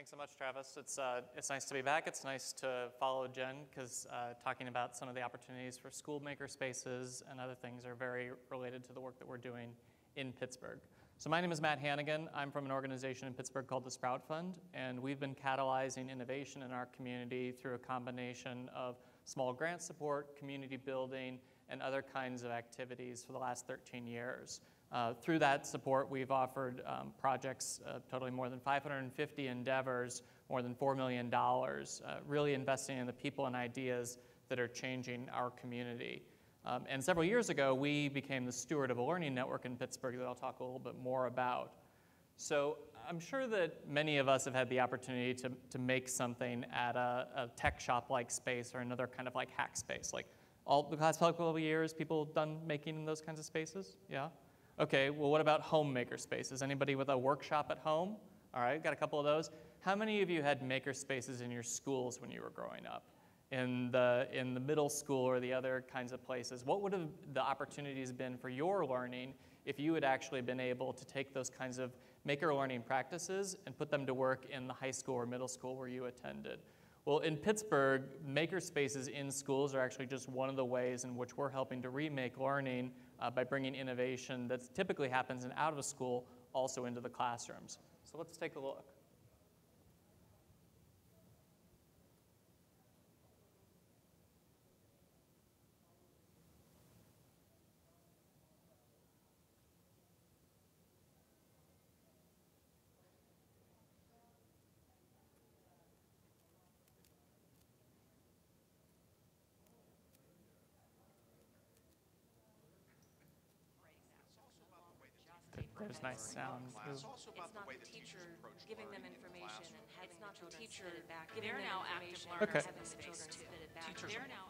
Thanks so much, Travis. It's, uh, it's nice to be back. It's nice to follow Jen because uh, talking about some of the opportunities for school maker spaces and other things are very related to the work that we're doing in Pittsburgh. So my name is Matt Hannigan. I'm from an organization in Pittsburgh called the Sprout Fund, and we've been catalyzing innovation in our community through a combination of small grant support, community building, and other kinds of activities for the last 13 years. Uh, through that support, we've offered um, projects uh, totaling more than 550 endeavors, more than $4 million, uh, really investing in the people and ideas that are changing our community. Um, and several years ago, we became the steward of a learning network in Pittsburgh that I'll talk a little bit more about. So I'm sure that many of us have had the opportunity to, to make something at a, a tech shop-like space or another kind of like hack space. Like all the past couple of years, people done making in those kinds of spaces? Yeah? Okay, well, what about homemaker spaces? Anybody with a workshop at home? All right, got a couple of those. How many of you had maker spaces in your schools when you were growing up? In the, in the middle school or the other kinds of places? What would have the opportunities been for your learning if you had actually been able to take those kinds of maker learning practices and put them to work in the high school or middle school where you attended? Well, in Pittsburgh, maker spaces in schools are actually just one of the ways in which we're helping to remake learning uh, by bringing innovation that typically happens in out of school also into the classrooms. So let's take a look. There's nice sound. It's also about the not way the teacher giving them learning in the information and having It's not the teacher back, giving giving them them now active learners Okay. having the children spit it back. They're now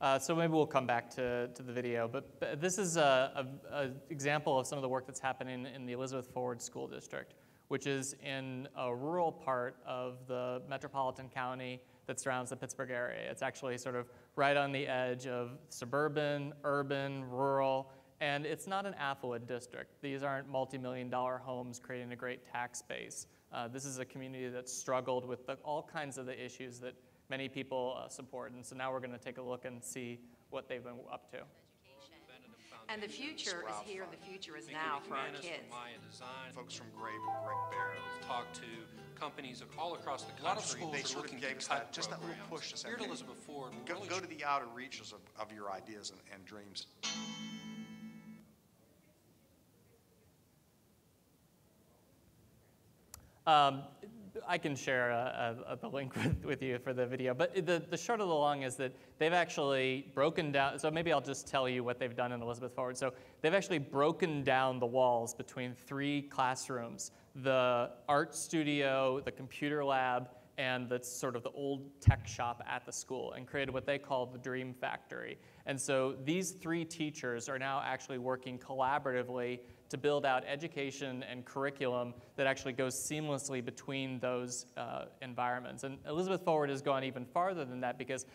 Uh, so maybe we'll come back to, to the video, but, but this is a, a, a example of some of the work that's happening in the Elizabeth Forward School District, which is in a rural part of the metropolitan county that surrounds the Pittsburgh area. It's actually sort of right on the edge of suburban, urban, rural, and it's not an affluent district. These aren't multi-million dollar homes creating a great tax base. Uh, this is a community that's struggled with the, all kinds of the issues that many people uh, support. And so now we're going to take a look and see what they've been up to. And the future is here, the future is now for our kids. Maya Design, Folks from Grable, Greg Barrows. talk to companies all across the country. A lot of country. schools, They they sort of looking gave to us cut that, just that little push to say, Here at okay, Elizabeth Forward, we're Go, really go to the outer reaches of, of your ideas and, and dreams. Um, I can share a, a, the link with, with you for the video, but the, the short of the long is that they've actually broken down, so maybe I'll just tell you what they've done in Elizabeth Forward. So they've actually broken down the walls between three classrooms, the art studio, the computer lab, and the sort of the old tech shop at the school and created what they call the Dream Factory. And so these three teachers are now actually working collaboratively to build out education and curriculum that actually goes seamlessly between those uh, environments. And Elizabeth Forward has gone even farther than that because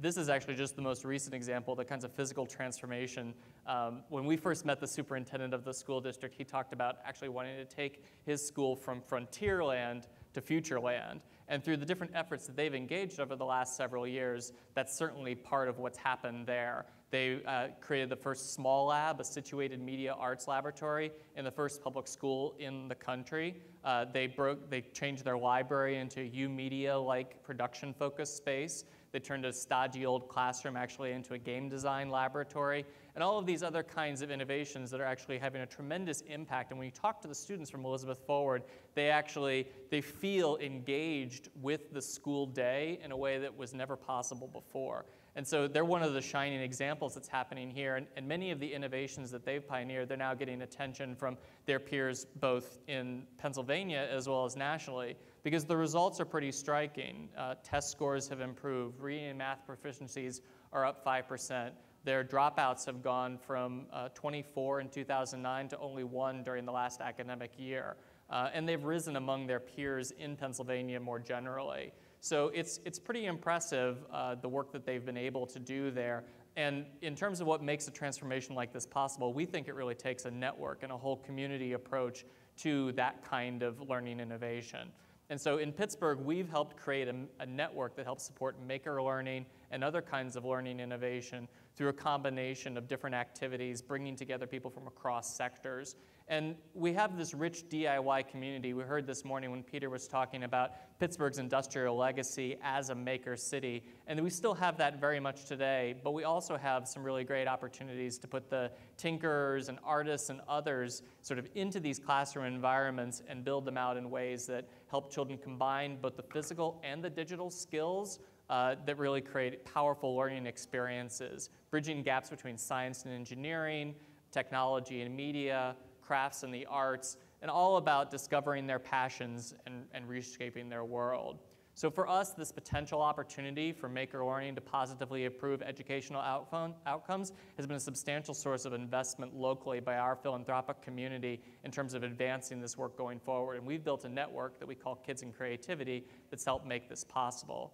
this is actually just the most recent example, the kinds of physical transformation. Um, when we first met the superintendent of the school district, he talked about actually wanting to take his school from frontier land to future land. And through the different efforts that they've engaged over the last several years, that's certainly part of what's happened there. They uh, created the first SMALLab, a situated media arts laboratory in the first public school in the country. Uh, they, broke, they changed their library into a YOUmedia-like production-focused space. They turned a stodgy old classroom actually into a game design laboratory, and all of these other kinds of innovations that are actually having a tremendous impact. And when you talk to the students from Elizabeth Forward, they actually they feel engaged with the school day in a way that was never possible before. And so they're one of the shining examples that's happening here. And, and many of the innovations that they've pioneered, they're now getting attention from their peers both in Pennsylvania as well as nationally because the results are pretty striking. Uh, test scores have improved, reading and math proficiencies are up 5%. Their dropouts have gone from uh, 24 in 2009 to only one during the last academic year. Uh, and they've risen among their peers in Pennsylvania more generally. So it's, it's pretty impressive, uh, the work that they've been able to do there. And in terms of what makes a transformation like this possible, we think it really takes a network and a whole community approach to that kind of learning innovation. And so in Pittsburgh, we've helped create a, a, network that helps support maker learning and other kinds of learning innovation through a combination of different activities, bringing together people from across sectors. And we have this rich DIY community. We heard this morning when Peter was talking about Pittsburgh's industrial legacy as a maker city. And we still have that very much today, but we also have some really great opportunities to put the tinkerers and artists and others sort of into these classroom environments and build them out in ways that help children combine both the physical and the digital skills uh, that really create powerful learning experiences, bridging gaps between science and engineering, technology and media, crafts and the arts, and all about discovering their passions and, and reshaping their world. So for us, this potential opportunity for maker learning to positively improve educational outcome, outcomes has been a substantial source of investment locally by our philanthropic community in terms of advancing this work going forward. And we've built a network that we call Kids in Creativity that's helped make this possible.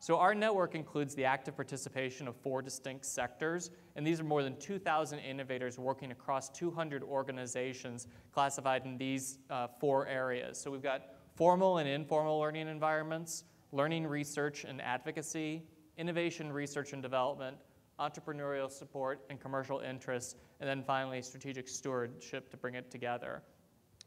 So our network includes the active participation of four distinct sectors, and these are more than 2,000 innovators working across 200 organizations classified in these uh, four areas. So we've got formal and informal learning environments, learning research and advocacy, innovation research and development, entrepreneurial support and commercial interests, and then finally strategic stewardship to bring it together.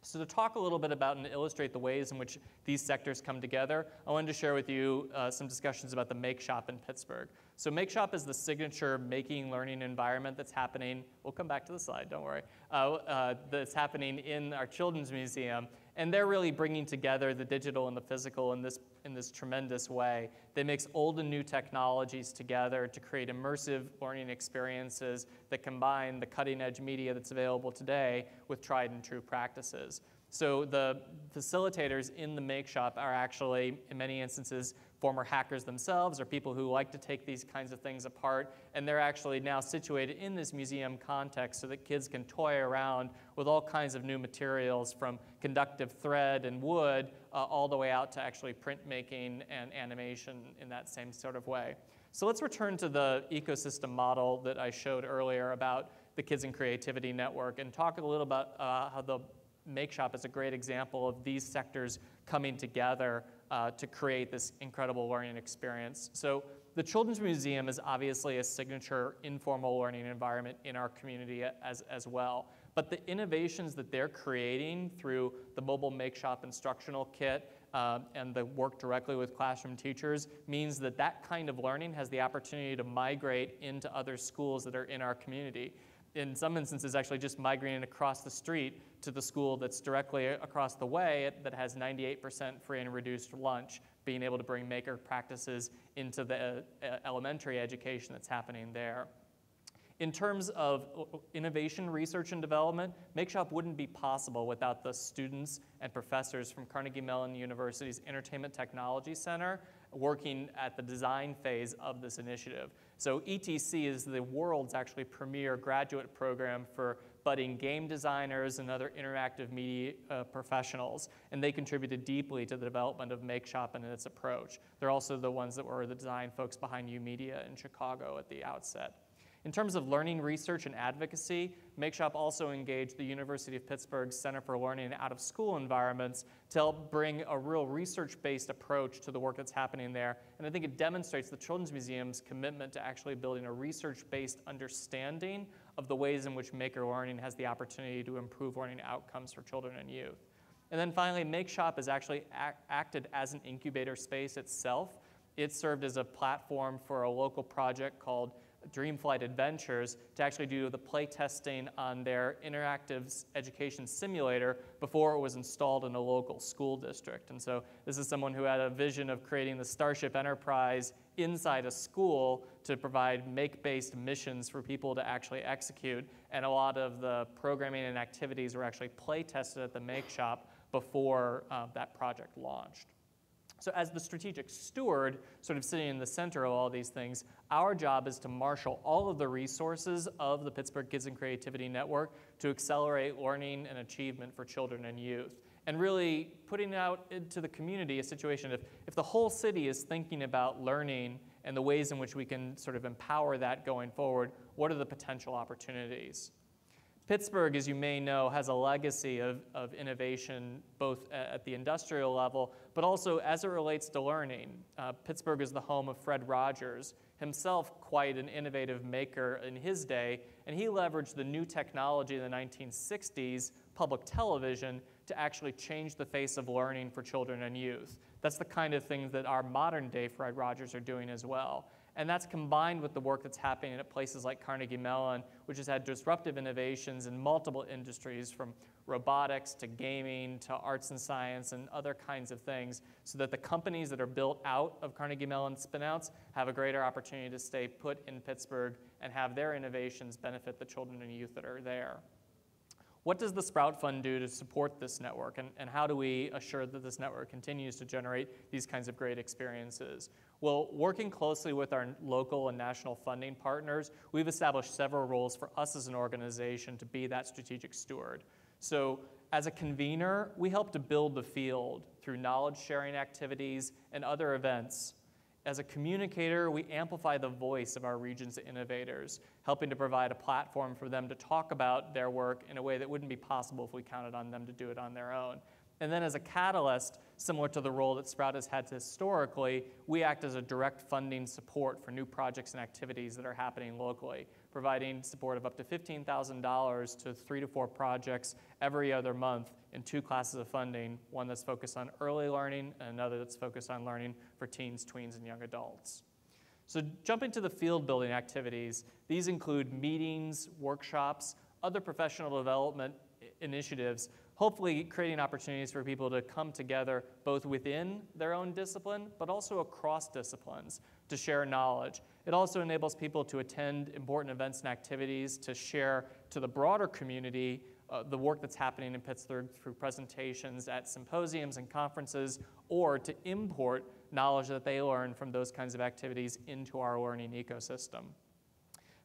So to talk a little bit about and illustrate the ways in which these sectors come together, I wanted to share with you uh, some discussions about the Make Shop in Pittsburgh. So Make Shop is the signature making learning environment that's happening, we'll come back to the slide, don't worry, uh, uh, that's happening in our Children's Museum. And they're really bringing together the digital and the physical in this, in this tremendous way. They mix old and new technologies together to create immersive learning experiences that combine the cutting edge media that's available today with tried and true practices. So the facilitators in the Make Shop are actually, in many instances, former hackers themselves or people who like to take these kinds of things apart. And they're actually now situated in this museum context so that kids can toy around with all kinds of new materials from conductive thread and wood uh, all the way out to actually printmaking and animation in that same sort of way. So let's return to the ecosystem model that I showed earlier about the Kids and Creativity Network and talk a little about uh, how the Make Shop is a great example of these sectors coming together uh, to create this incredible learning experience. So the Children's Museum is obviously a signature informal learning environment in our community as, as well. But the innovations that they're creating through the mobile Make Shop instructional kit uh, and the work directly with classroom teachers means that that kind of learning has the opportunity to migrate into other schools that are in our community in some instances, actually just migrating across the street to the school that's directly across the way that has 98% free and reduced lunch, being able to bring maker practices into the uh, elementary education that's happening there. In terms of uh, innovation, research, and development, MakeShop wouldn't be possible without the students and professors from Carnegie Mellon University's Entertainment Technology Center working at the design phase of this initiative. So ETC is the world's actually premier graduate program for budding game designers and other interactive media uh, professionals, and they contributed deeply to the development of MakeShop and its approach. They're also the ones that were the design folks behind YOUmedia in Chicago at the outset. In terms of learning research and advocacy, MakeShop also engaged the University of Pittsburgh Center for Learning in Out of School Environments to help bring a real research based approach to the work that's happening there. And I think it demonstrates the Children's Museum's commitment to actually building a research based understanding of the ways in which maker learning has the opportunity to improve learning outcomes for children and youth. And then finally, MakeShop has actually act, acted as an incubator space itself. It served as a platform for a local project called Dreamflight Adventures to actually do the play testing on their interactive education simulator before it was installed in a local school district. And so this is someone who had a vision of creating the Starship Enterprise inside a school to provide make-based missions for people to actually execute. And a lot of the programming and activities were actually play tested at the Make Shop before uh, that project launched. So, as the strategic steward, sort of sitting in the center of all these things, our job is to marshal all of the resources of the Pittsburgh Kids and Creativity Network to accelerate learning and achievement for children and youth. And really putting out into the community a situation if, if the whole city is thinking about learning and the ways in which we can sort of empower that going forward, what are the potential opportunities? Pittsburgh, as you may know, has a legacy of, of innovation both at the industrial level, but also as it relates to learning. Uh, Pittsburgh is the home of Fred Rogers, himself quite an innovative maker in his day, and he leveraged the new technology in the 1960s, public television, to actually change the face of learning for children and youth. That's the kind of things that our modern day Fred Rogers are doing as well. And that's combined with the work that's happening at places like Carnegie Mellon, which has had disruptive innovations in multiple industries from robotics to gaming to arts and science and other kinds of things, so that the companies that are built out of Carnegie Mellon spinouts have a greater opportunity to stay put in Pittsburgh and have their innovations benefit the children and youth that are there. What does the Sprout Fund do to support this network, and, and how do we assure that this network continues to generate these kinds of great experiences? Well, working closely with our local and national funding partners, we've established several roles for us as an organization to be that strategic steward. So, as a convener, we help to build the field through knowledge sharing activities and other events as a communicator, we amplify the voice of our region's innovators, helping to provide a platform for them to talk about their work in a way that wouldn't be possible if we counted on them to do it on their own. And then as a catalyst, similar to the role that Sprout has had historically, we act as a direct funding support for new projects and activities that are happening locally, providing support of up to $15,000 to three to four projects every other month in two classes of funding, one that's focused on early learning and another that's focused on learning for teens, tweens, and young adults. So jumping to the field building activities, these include meetings, workshops, other professional development initiatives, hopefully creating opportunities for people to come together both within their own discipline, but also across disciplines to share knowledge. It also enables people to attend important events and activities to share to the broader community uh, the work that's happening in Pittsburgh through presentations at symposiums and conferences, or to import knowledge that they learn from those kinds of activities into our learning ecosystem.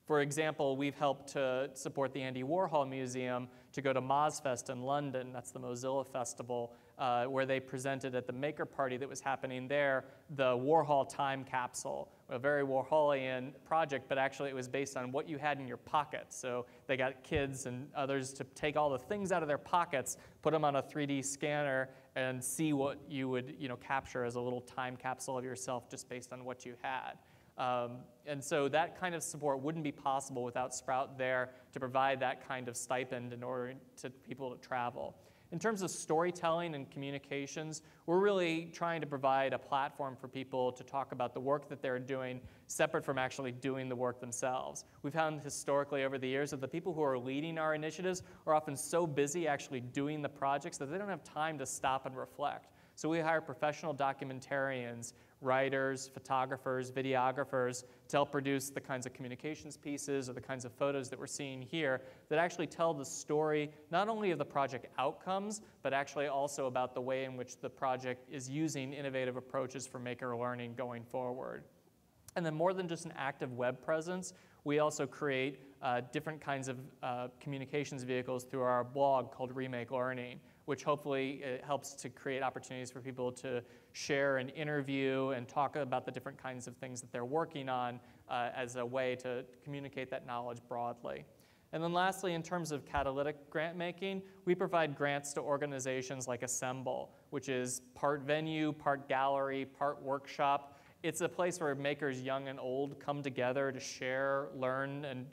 For example, we've helped to support the Andy Warhol Museum to go to MozFest in London, that's the Mozilla Festival, uh, where they presented at the Maker Party that was happening there the Warhol Time Capsule, a very Warholian project, but actually it was based on what you had in your pocket. So they got kids and others to take all the things out of their pockets, put them on a 3D scanner, and see what you would you know, capture as a little time capsule of yourself just based on what you had. Um, and so that kind of support wouldn't be possible without Sprout there to provide that kind of stipend in order to people to travel. In terms of storytelling and communications, we're really trying to provide a platform for people to talk about the work that they're doing separate from actually doing the work themselves. We've found historically over the years that the people who are leading our initiatives are often so busy actually doing the projects that they don't have time to stop and reflect. So we hire professional documentarians writers, photographers, videographers to help produce the kinds of communications pieces or the kinds of photos that we're seeing here that actually tell the story not only of the project outcomes, but actually also about the way in which the project is using innovative approaches for maker learning going forward. And then more than just an active web presence, we also create uh, different kinds of uh, communications vehicles through our blog called Remake Learning, which hopefully uh, helps to create opportunities for people to share and interview and talk about the different kinds of things that they're working on uh, as a way to communicate that knowledge broadly. And then lastly, in terms of catalytic grant making, we provide grants to organizations like Assemble, which is part venue, part gallery, part workshop. It's a place where makers young and old come together to share, learn, and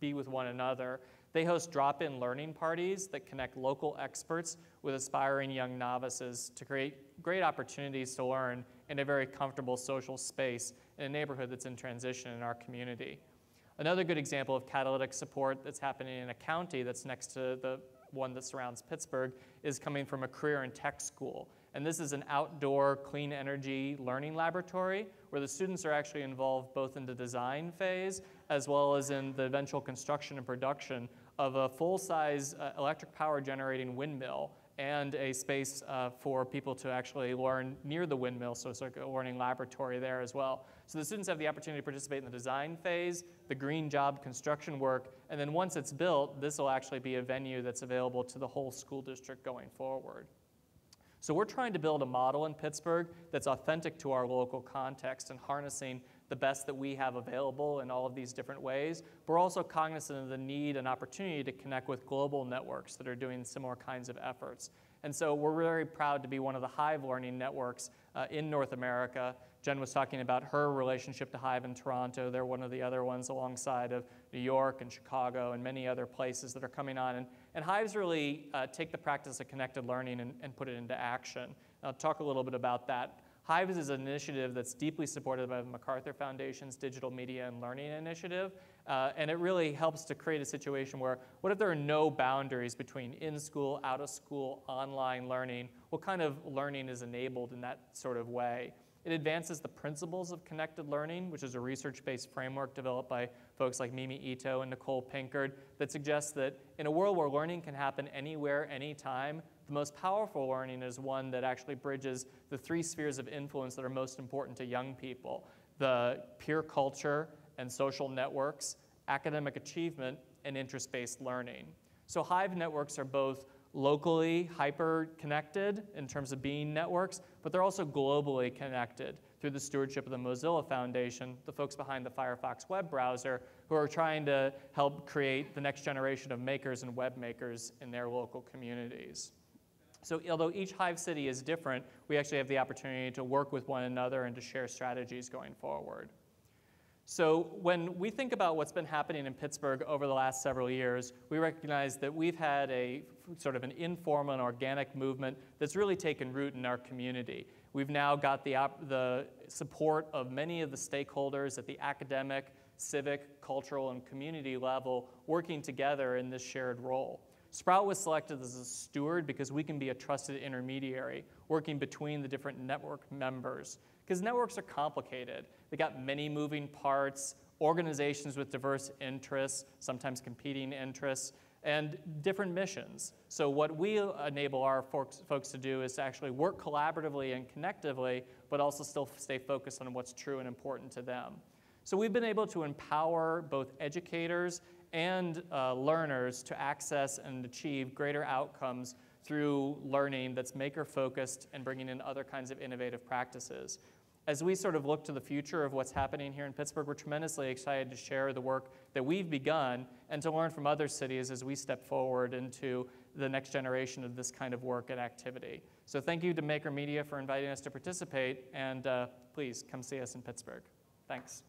be with one another. They host drop in learning parties that connect local experts with aspiring young novices to create great opportunities to learn in a very comfortable social space in a neighborhood that's in transition in our community. Another good example of catalytic support that's happening in a county that's next to the one that surrounds Pittsburgh is coming from a career and tech school. And this is an outdoor clean energy learning laboratory where the students are actually involved both in the design phase as well as in the eventual construction and production of a full-size uh, electric power generating windmill and a space uh, for people to actually learn near the windmill, so it's like a learning laboratory there as well. So the students have the opportunity to participate in the design phase, the green job construction work, and then once it's built, this will actually be a venue that's available to the whole school district going forward. So we're trying to build a model in Pittsburgh that's authentic to our local context and harnessing the best that we have available in all of these different ways. We're also cognizant of the need and opportunity to connect with global networks that are doing similar kinds of efforts. And so we're very proud to be one of the Hive learning networks uh, in North America. Jen was talking about her relationship to Hive in Toronto. They're one of the other ones alongside of New York and Chicago and many other places that are coming on. And, and Hives really uh, take the practice of connected learning and, and put it into action. I'll talk a little bit about that. Hives is an initiative that's deeply supported by the MacArthur Foundation's Digital Media and Learning Initiative. Uh, and it really helps to create a situation where what if there are no boundaries between in school, out of school, online learning? What kind of learning is enabled in that sort of way? It advances the principles of connected learning, which is a research based framework developed by folks like Mimi Ito and Nichole Pinkard that suggests that in a world where learning can happen anywhere, anytime, the most powerful learning is one that actually bridges the three spheres of influence that are most important to young people the peer culture and social networks, academic achievement, and interest based learning. So, Hive networks are both locally hyper connected in terms of being networks, but they're also globally connected through the stewardship of the Mozilla Foundation, the folks behind the Firefox web browser, who are trying to help create the next generation of makers and web makers in their local communities. So although each Hive city is different, we actually have the opportunity to work with one another and to share strategies going forward. So when we think about what's been happening in Pittsburgh over the last several years, we recognize that we've had a sort of an informal and organic movement that's really taken root in our community. We've now got the, the support of many of the stakeholders at the academic, civic, cultural, and community level working together in this shared role. Sprout was selected as a steward because we can be a trusted intermediary working between the different network members. Because networks are complicated. They got many moving parts, organizations with diverse interests, sometimes competing interests, and different missions. So what we enable our folks, folks to do is to actually work collaboratively and connectively, but also still stay focused on what's true and important to them. So we've been able to empower both educators and uh, learners to access and achieve greater outcomes through learning that's maker focused and bringing in other kinds of innovative practices. As we sort of look to the future of what's happening here in Pittsburgh, we're tremendously excited to share the work that we've begun and to learn from other cities as we step forward into the next generation of this kind of work and activity. So thank you to Maker Media for inviting us to participate, and uh, please come see us in Pittsburgh. Thanks.